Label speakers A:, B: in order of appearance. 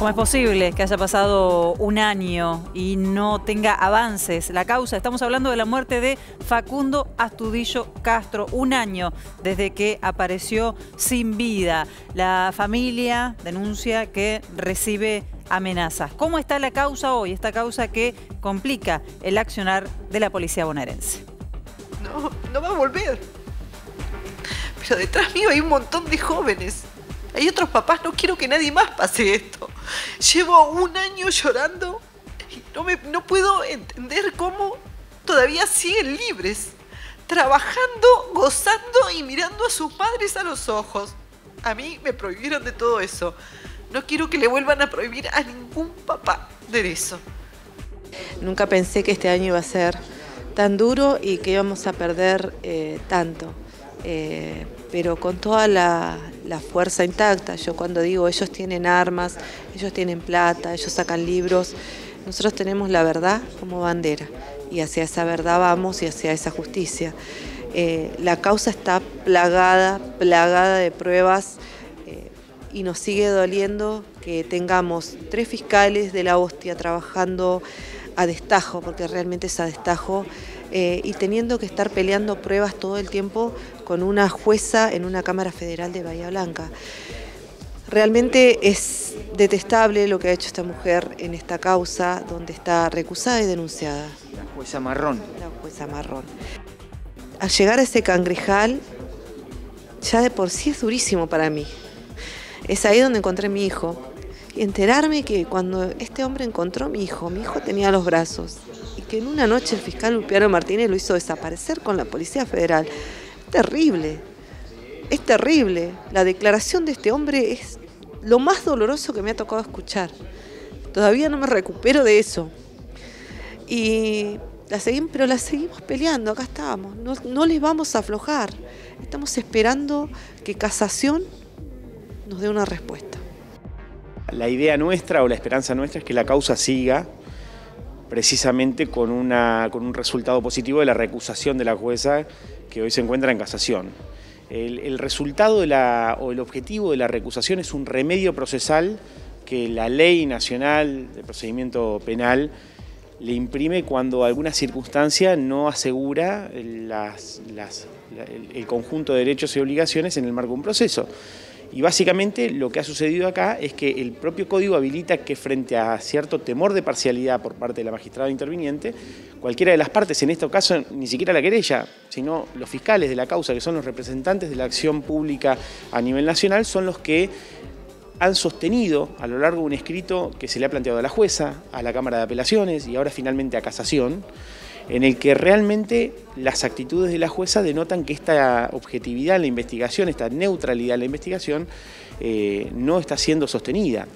A: ¿Cómo es posible que haya pasado un año y no tenga avances? La causa, estamos hablando de la muerte de Facundo Astudillo Castro, un año desde que apareció sin vida. La familia denuncia que recibe amenazas. ¿Cómo está la causa hoy? Esta causa que complica el accionar de la policía bonaerense.
B: No, no va a volver. Pero detrás mío hay un montón de jóvenes. Hay otros papás, no quiero que nadie más pase esto. Llevo un año llorando y no, me, no puedo entender cómo todavía siguen libres, trabajando, gozando y mirando a sus padres a los ojos. A mí me prohibieron de todo eso. No quiero que le vuelvan a prohibir a ningún papá de eso.
C: Nunca pensé que este año iba a ser tan duro y que íbamos a perder eh, tanto. Eh, pero con toda la, fuerza intacta. Yo cuando digo ellos tienen armas, ellos tienen plata, ellos sacan libros, nosotros tenemos la verdad como bandera y hacia esa verdad vamos y hacia esa justicia. Eh, la causa está plagada, plagada de pruebas y nos sigue doliendo que tengamos tres fiscales de la hostia trabajando a destajo, porque realmente es a destajo, eh, y teniendo que estar peleando pruebas todo el tiempo con una jueza en una Cámara Federal de Bahía Blanca. Realmente es detestable lo que ha hecho esta mujer en esta causa donde está recusada y denunciada.
D: La jueza marrón.
C: La jueza marrón. Al llegar a ese cangrejal, ya de por sí es durísimo para mí. Es ahí donde encontré a mi hijo. Y enterarme que cuando este hombre encontró a mi hijo, mi hijo tenía los brazos. Y que en una noche el fiscal Lupiano Martínez lo hizo desaparecer con la Policía Federal terrible, es terrible. La declaración de este hombre es lo más doloroso que me ha tocado escuchar. Todavía no me recupero de eso. Y la seguimos, pero la seguimos peleando, acá estamos. No, no les vamos a aflojar. Estamos esperando que casación nos dé una respuesta.
D: La idea nuestra o la esperanza nuestra es que la causa siga precisamente con, una, con un resultado positivo de la recusación de la jueza que hoy se encuentra en casación. El, resultado o el objetivo de la recusación es un remedio procesal que la ley nacional de procedimiento penal le imprime cuando alguna circunstancia no asegura el conjunto de derechos y obligaciones en el marco de un proceso. Y básicamente lo que ha sucedido acá es que el propio código habilita que frente a cierto temor de parcialidad por parte de la magistrada interviniente, cualquiera de las partes, en este caso ni siquiera la querella, sino los fiscales de la causa, que son los representantes de la acción pública a nivel nacional, son los que han sostenido a lo largo de un escrito que se le ha planteado a la jueza, a la Cámara de Apelaciones y ahora finalmente a Casación, en el que realmente las actitudes de la jueza denotan que esta objetividad en la investigación, esta neutralidad en la investigación, eh, no está siendo sostenida.